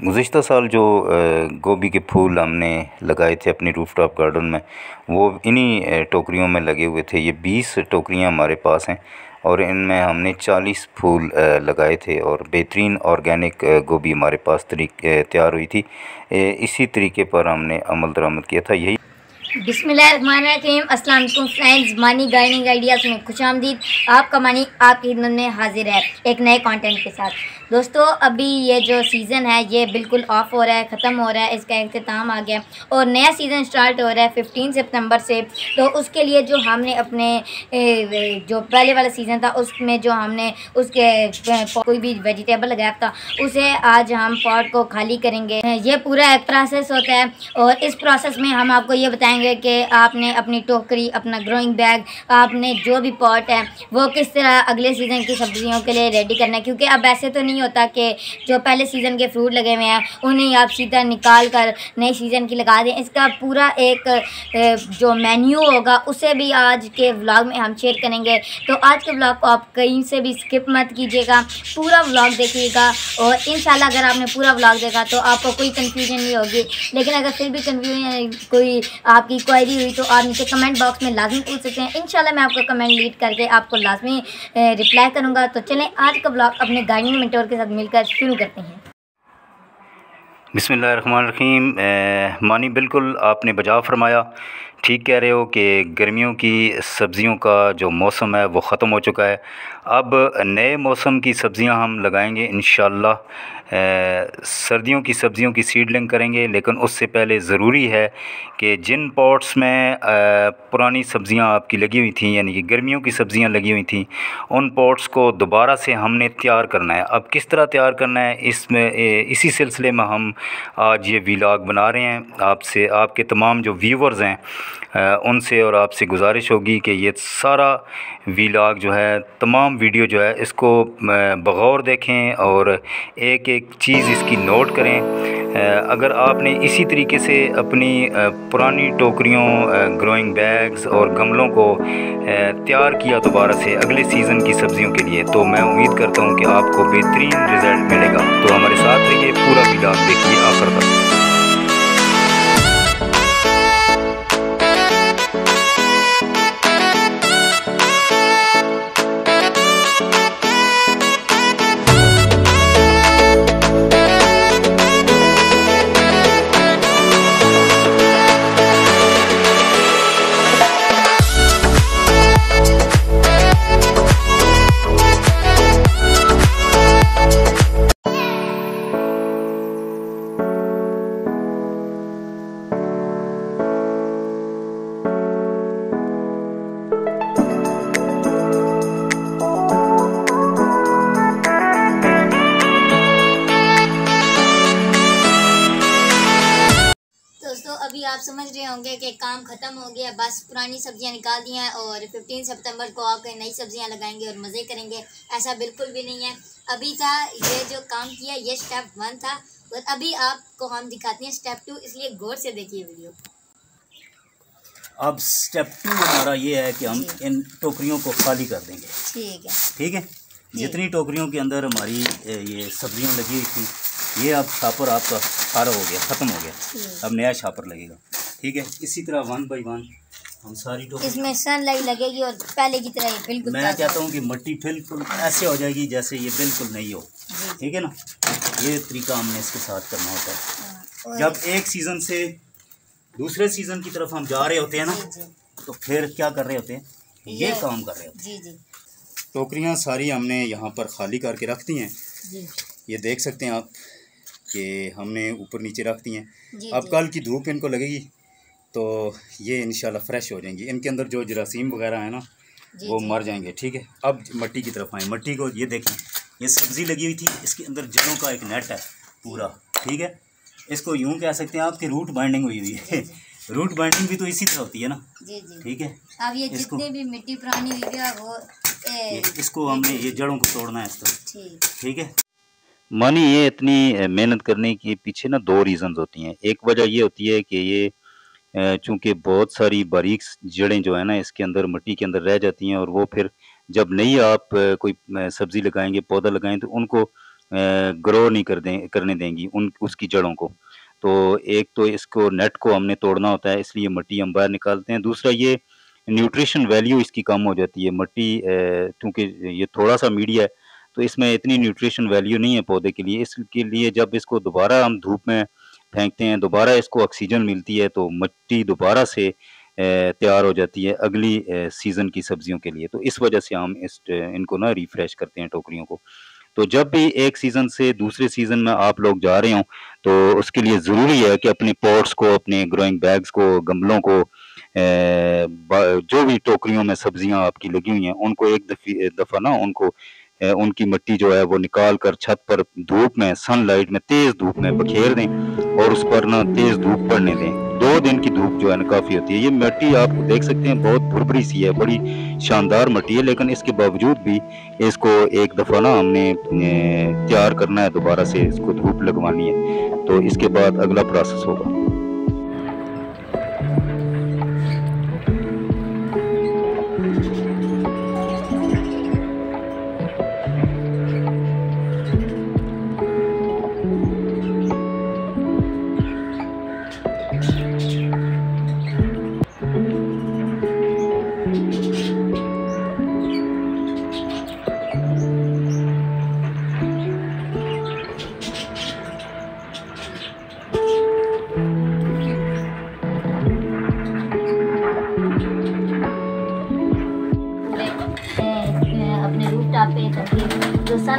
गुज़श्ता साल जो गोभी के फूल हमने लगाए थे अपनी रूफ़ टॉप गार्डन में, वो इन्हीं टोकरियों में लगे हुए थे। ये बीस टोकरियाँ हमारे पास हैं और इनमें हमने चालीस फूल लगाए थे और बेहतरीन ऑर्गेनिक गोभी हमारे पास तैयार हुई थी। इसी तरीके पर हमने अमल दरामद किया था। यही बिस्मिल्लाहिर्रहमानिर्रहीम। अस्सलाम फ्रेंड्स, मानी गाइडिंग आइडियाज़ में खुश आमदीद आपका मानी आपकी खिदमत में हाजिर है एक नए कंटेंट के साथ। दोस्तों, अभी ये जो सीज़न है, ये बिल्कुल ऑफ़ हो रहा है, ख़त्म हो रहा है, इसका अख्ताम आ गया। और नया सीज़न स्टार्ट हो रहा है फिफ्टीन सितंबर से। तो उसके लिए जो हमने अपने जो पहले वाला सीज़न था, उसमें जो हमने उसके कोई भी वेजिटेबल लगाया था, उसे आज हम पॉट को खाली करेंगे। ये पूरा एक प्रोसेस होता है और इस प्रोसेस में हम आपको ये बताएँगे कि आपने अपनी टोकरी, अपना ग्रोइंग बैग आपने जो भी पॉट है, वो किस तरह अगले सीज़न की सब्जियों के लिए रेडी करना है? क्योंकि अब ऐसे तो नहीं होता कि जो पहले सीज़न के फ्रूट लगे हुए हैं, उन्हें आप सीधा निकाल कर नए सीज़न की लगा दें। इसका पूरा एक जो मेन्यू होगा, उसे भी आज के व्लॉग में हम शेयर करेंगे। तो आज के व्लॉग को आप कहीं से भी स्किप मत कीजिएगा। पूरा व्लॉग देखिएगा और इन अगर आपने पूरा व्लॉग देखा तो आपको कोई कन्फ्यूज़न नहीं होगी। लेकिन अगर फिर भी कन्फ्यूज़न कोई आपकी क्वायरी हुई तो आप नीचे कमेंट बॉक्स में लाजमी पूछ सकते हैं। इन मैं आपको कमेंट लीड करके आपको लाजमी रिप्लाई करूँगा। तो चलें, आज का ब्लॉग अपने गार्डनिंग मिनटोर के साथ मिलकर शुरू करते हैं। बिसमीम मानी, बिल्कुल आपने बजाव फरमाया। ठीक कह रहे हो कि गर्मियों की सब्ज़ियों का जो मौसम है, वो ख़त्म हो चुका है। अब नए मौसम की सब्ज़ियाँ हम लगाएँगे इन सर्दियों की सब्ज़ियों की सीडलिंग करेंगे, लेकिन उससे पहले ज़रूरी है कि जिन पॉट्स में पुरानी सब्ज़ियाँ आपकी लगी हुई थी, यानी कि गर्मियों की सब्ज़ियाँ लगी हुई थी, उन पॉट्स को दोबारा से हमने तैयार करना है। अब किस तरह तैयार करना है, इसमें इसी सिलसिले में हम आज ये वीलाग बना रहे हैं। आपसे, आपके तमाम जो व्यूवर्स हैं उनसे और आपसे गुजारिश होगी कि ये सारा वीलाग जो है, तमाम वीडियो जो है, इसको बगौर देखें और एक एक चीज़ इसकी नोट करें। अगर आपने इसी तरीके से अपनी पुरानी टोकरियों ग्रोइंग बैग्स और गमलों को तैयार किया दोबारा से अगले सीज़न की सब्ज़ियों के लिए तो मैं उम्मीद करता हूँ कि आपको बेहतरीन रिज़ल्ट मिलेगा। तो हमारे साथ रहिए, पूरा वीलाग देखिए आखिर तक। 15 सितंबर को आकर नई सब्ज़ियाँ लगाएँगे और मज़े करेंगे। ऐसा बिल्कुल भी नहीं है। अभी था ये जो काम किया ये स्टेप वन था और अभी आपको हम दिखाते हैं स्टेप टू इसलिए गौर से देखिए वीडियो अब स्टेप टू हमारा ये है कि हम इन टोकरियों को खाली कर देंगे। ठीक है। ठीक है? जितनी टोकरियों के अंदर हमारी ये सब्ज़ियाँ लगी हुई थी ये अब छापर आपका सारा हो गया ख़त्म हो गया। अब नया छापर लगेगा। ठीक है? इसी तरह वन बाई वन हम सारी टोकरी इसमें सनलाइट लगेगी और पहले की तरह बिल्कुल मैं कहता हूँ कि मिट्टी बिल्कुल ऐसे हो जाएगी जैसे ये बिल्कुल नहीं हो। ठीक है ना? ये तरीका हमने इसके साथ करना होता है। हाँ, जब एक सीज़न से दूसरे सीज़न की तरफ़ हम जा रहे होते हैं ना तो फिर क्या कर रहे होते हैं? ये काम कर रहे होते हैं। टोकरियाँ सारी हमने यहाँ पर खाली करके रख दी हैं। ये देख सकते हैं आप कि हमने ऊपर नीचे रख दी हैं। अब कल की धूप इनको लगेगी? तो ये इंशाल्लाह फ्रेश हो जाएँगी। इनके अंदर जो जरासीम वगैरह है ना वो मर जाएँगे ठीक है? अब मट्टी की तरफ़ आए। मट्टी को ये देखें ये सब्ज़ी लगी हुई थी इसके अंदर जड़ों का एक नेट है पूरा ठीक है? इसको यूँ कह सकते हैं आपकी रूट बाइंडिंग हुई हुई है। रूट बाइंडिंग भी तो इसी तरह होती है ना ठीक है? अब ये जितने भी मिट्टी पुरानी हुई है वो ए, इसको हमने ये जड़ों को तोड़ना है इस तरह ठीक। है? मानी ये इतनी मेहनत करने के पीछे ना दो रीज़न्स होती हैं। एक वजह ये होती है कि ये चूँकि बहुत सारी बारीक जड़ें जो है ना, इसके अंदर मिट्टी के अंदर रह जाती हैं और वो फिर जब नई आप कोई सब्ज़ी लगाएँगे, पौधा लगाएँ तो उनको ग्रो नहीं कर दें, करने देंगी उन, उसकी जड़ों को। तो एक तो इसको नेट को हमने तोड़ना होता है, इसलिए मिट्टी हम बाहर निकालते हैं। दूसरा ये न्यूट्रिशन वैल्यू इसकी कम हो जाती है, मिट्टी क्योंकि ये थोड़ा सा मीडिया है तो इसमें इतनी न्यूट्रिशन वैल्यू नहीं है पौधे के लिए। इसके लिए जब इसको दोबारा हम धूप में फेंकते हैं, दोबारा इसको ऑक्सीजन मिलती है तो मिट्टी दोबारा से तैयार हो जाती है अगली सीज़न की सब्जियों के लिए। तो इस वजह से हम इस इनको ना रिफ़्रेश करते हैं टोकरियों को। तो जब भी एक सीज़न से दूसरे सीज़न में आप लोग जा रहे हो तो उसके लिए ज़रूरी है कि अपने पॉट्स को, अपने ग्रोइंग बैग्स को, गमलों को जो भी टोकरियों में सब्ज़ियाँ आपकी लगी हुई हैं, उनको एक दफ़ी ना उनको उनकी मिट्टी जो है वो निकाल कर छत पर धूप में सनलाइट में, तेज़ धूप में बखेर दें और उस पर ना तेज़ धूप पड़ने दें। दो दिन की धूप जो है ना काफ़ी होती है। ये मिट्टी आप देख सकते हैं, बहुत भुरभरी सी है, बड़ी शानदार मिट्टी है, लेकिन इसके बावजूद भी इसको एक दफ़ा ना हमने तैयार करना है, दोबारा से इसको धूप लगवानी है। तो इसके बाद अगला प्रोसेस होगा।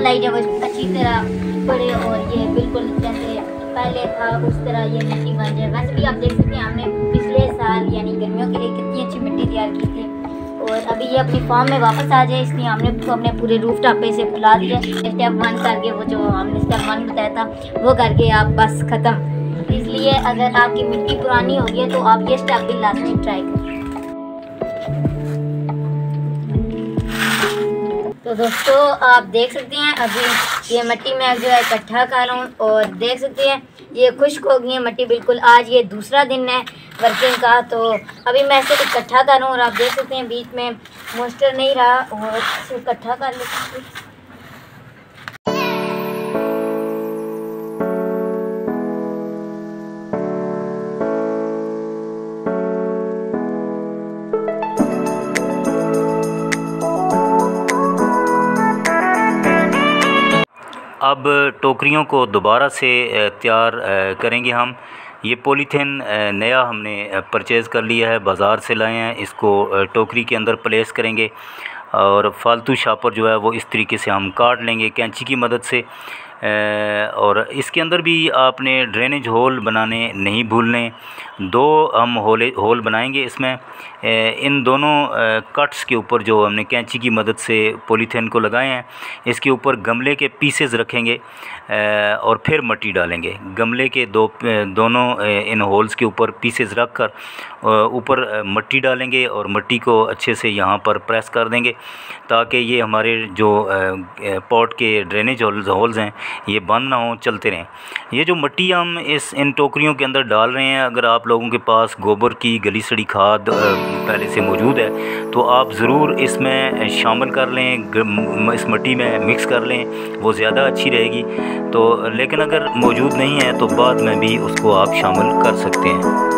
जो सनलाइट है वो अच्छी तरह पड़े और ये बिल्कुल जैसे पहले था, उस तरह ये मिट्टी बन जाए। वैसे भी आप देख सकते हैं, हमने पिछले साल यानी गर्मियों के लिए कितनी अच्छी मिट्टी तैयार की थी। और अभी ये अपनी फॉर्म में वापस आ जाए, इसलिए हमने उसको अपने पूरे रूफ टॉप पे से फुला दिया। स्टेप वन करके वो जो हमने स्टेप वन बताया था, वो करके आप बस ख़त्म। इसलिए अगर आपकी मिट्टी पुरानी हो गई है तो आप ये स्टेप भी लास्ट में ट्राई करें तो दोस्तों, आप देख सकते हैं, अभी ये मट्टी मैं जो है इकट्ठा कर रहा हूँ और देख सकते हैं, ये खुश्क हो गई है मट्टी, बिल्कुल आज ये दूसरा दिन है वर्किंग का तो अभी मैं इसे इकट्ठा कर रहा हूँ और आप देख सकते हैं, बीच में मोस्टर नहीं रहा और इसे इकट्ठा कर लेते हैं। अब टोकरियों को दोबारा से तैयार करेंगे हम। ये पॉलीथीन नया हमने परचेज़ कर लिया है, बाज़ार से लाए हैं। इसको टोकरी के अंदर प्लेस करेंगे और फालतू शापर जो है वो इस तरीके से हम काट लेंगे। कैंची की मदद से और इसके अंदर भी आपने ड्रेनेज होल बनाने नहीं भूलने। दो हम होले होल बनाएँगे इसमें। इन दोनों कट्स के ऊपर जो हमने कैंची की मदद से पॉलीथीन को लगाए हैं, इसके ऊपर गमले के पीसेस रखेंगे और फिर मट्टी डालेंगे। गमले के दो दोनों इन होल्स के ऊपर पीसेस रख कर ऊपर मट्टी डालेंगे और मट्टी को अच्छे से यहाँ पर प्रेस कर देंगे, ताकि ये हमारे जो पॉट के ड्रेनेज होल्स होल्स हैं ये बंद ना हो, चलते रहें। ये जो मट्टी हम इस इन टोकरियों के अंदर डाल रहे हैं, अगर आप लोगों के पास गोबर की, गली सड़ी खाद पहले से मौजूद है तो आप ज़रूर इसमें शामिल कर लें इस मट्टी में मिक्स कर लें, वो ज़्यादा अच्छी रहेगी। तो लेकिन अगर मौजूद नहीं है तो बाद में भी उसको आप शामिल कर सकते हैं।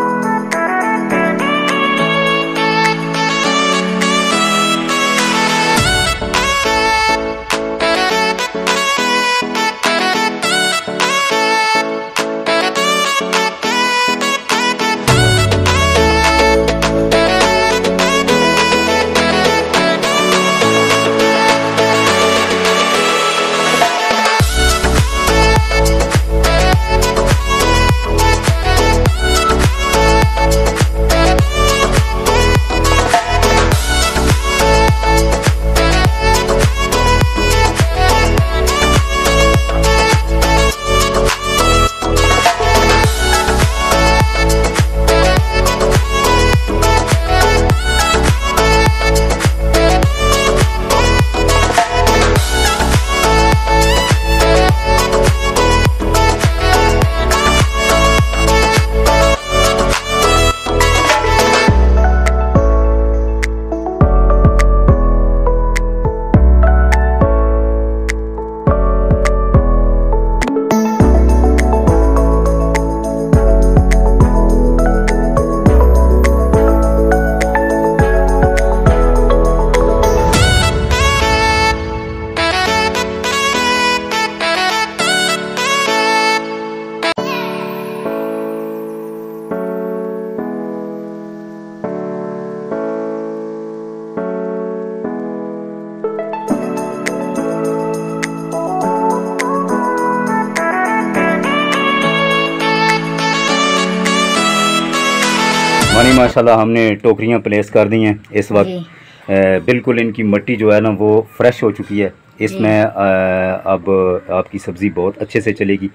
मानी माशाल्लाह हमने टोकरियाँ प्लेस कर दी हैं इस वक्त। बिल्कुल इनकी मट्टी जो है ना वो फ्रेश हो चुकी है। इसमें अब आपकी सब्ज़ी बहुत अच्छे से चलेगी।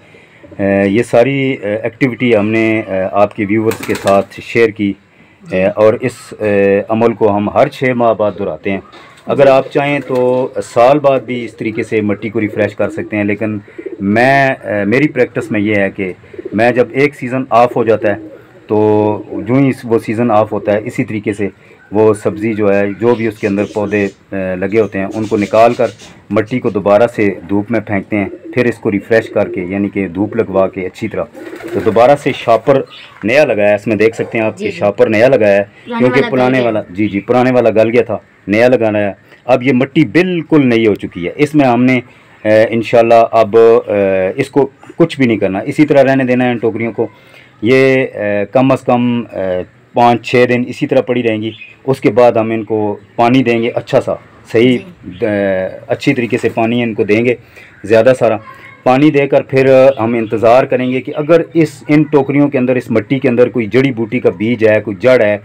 ये सारी एक्टिविटी हमने आपके व्यूवर्स के साथ शेयर की। और इस अमल को हम हर छः माह बाद दोहराते हैं। अगर आप चाहें तो साल बाद भी इस तरीके से मिट्टी को रिफ़्रेश कर सकते हैं लेकिन मैं मेरी प्रैक्टिस में ये है कि मैं जब एक सीज़न ऑफ़ हो जाता है तो जो ही वो सीज़न ऑफ़ होता है इसी तरीके से वो सब्ज़ी जो है जो भी उसके अंदर पौधे लगे होते हैं उनको निकाल कर मट्टी को दोबारा से धूप में फेंकते हैं फिर इसको रिफ़्रेश करके यानी कि धूप लगवा के अच्छी तरह। तो दोबारा से शापर नया लगाया है इसमें देख सकते हैं आप कि शापर नया लगाया है क्योंकि पुराने वाला जी जी पुराने वाला गल गया था नया लगाना है। अब ये मिट्टी बिल्कुल नई हो चुकी है इसमें हमने इन अब इसको कुछ भी नहीं करना इसी तरह रहने देना है इन टोकरियों को। ये कम अज़ कम पाँच छः दिन इसी तरह पड़ी रहेंगी। उसके बाद हम इनको पानी देंगे अच्छा सा सही अच्छी तरीके से पानी इनको देंगे ज़्यादा सारा। पानी देकर फिर हम इंतज़ार करेंगे कि अगर इस इन टोकरियों के अंदर इस मिट्टी के अंदर कोई जड़ी बूटी का बीज है कोई जड़ है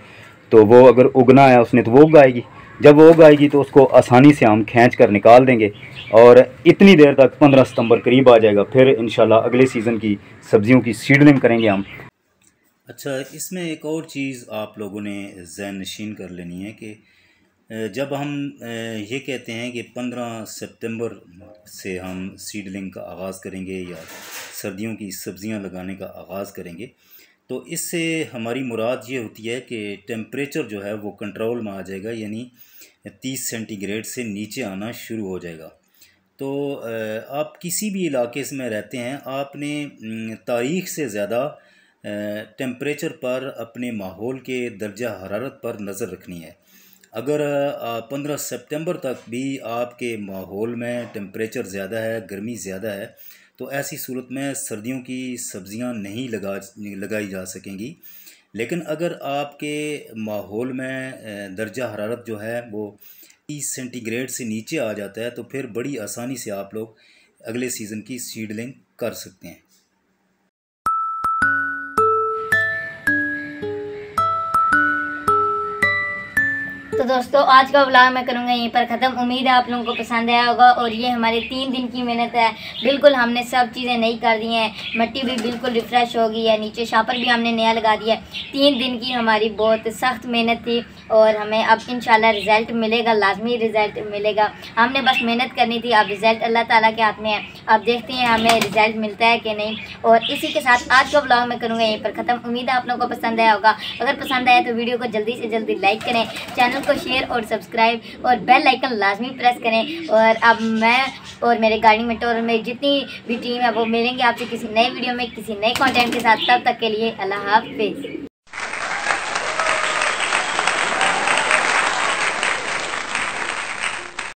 तो वो अगर उगना है उसने तो वो उगाएगी। जब वो उगाएगी तो उसको आसानी से हम खींच कर निकाल देंगे और इतनी देर तक पंद्रह सितंबर करीब आ जाएगा। फिर इन अगले सीज़न की सब्ज़ियों की सीडलिंग करेंगे हम। अच्छा इसमें एक और चीज़ आप लोगों ने जहन नशीन कर लेनी है कि जब हम ये कहते हैं कि 15 सितंबर से हम सीडलिंग का आगाज़ करेंगे या सर्दियों की सब्ज़ियाँ लगाने का आगाज़ करेंगे तो इससे हमारी मुराद ये होती है कि टेम्परेचर जो है वो कंट्रोल में आ जाएगा, यानी तीस सेंटीग्रेड से नीचे आना शुरू हो जाएगा। तो आप किसी भी इलाके में रहते हैं, आपने तारीख से ज़्यादा टेम्परेचर पर अपने माहौल के दर्जा हरारत पर नज़र रखनी है। अगर पंद्रह सितंबर तक भी आपके माहौल में टेम्परेचर ज़्यादा है, गर्मी ज़्यादा है तो ऐसी सूरत में सर्दियों की सब्ज़ियाँ नहीं लगा, लगाई जा सकेंगी। लेकिन अगर आपके माहौल में दर्जा हरारत जो है, वो तीस सेंटीग्रेड से नीचे आ जाता है तो फिर बड़ी आसानी से आप लोग अगले सीज़न की सीडलिंग कर सकते हैं। तो दोस्तों, आज का ब्लॉग मैं करूँगा यहीं पर ख़त्म। उम्मीद है आप लोगों को पसंद आया होगा और ये हमारे तीन दिन की मेहनत है। बिल्कुल हमने सब चीज़ें नई कर दी हैं। मट्टी भी बिल्कुल रिफ़्रेश हो गई है, नीचे शापर भी हमने नया लगा दिया है। तीन दिन की हमारी बहुत सख्त मेहनत थी। और हमें अब इन रिज़ल्ट मिलेगा, लाजमी रिज़ल्ट मिलेगा। हमने बस मेहनत करनी थी, अब रिज़ल्ट अल्लाह ताला के हाथ में है। अब देखते हैं हमें रिज़ल्ट मिलता है कि नहीं। और इसी के साथ आज का ब्लॉग मैं करूँगा यहीं पर ख़त्म। उम्मीद है आप लोगों को पसंद आया होगा। अगर पसंद आया तो वीडियो को जल्दी से जल्दी लाइक करें चैनल को शेयर और सब्सक्राइब और बेल आइकन लाजमी प्रेस करें। और अब मैं और मेरे गाड़ी में टोर में जितनी भी टीम है, वो मिलेंगे आपसे किसी नए वीडियो में, किसी नए कॉन्टेंट के साथ। तब तक के लिए अल्लाह हाफिज़।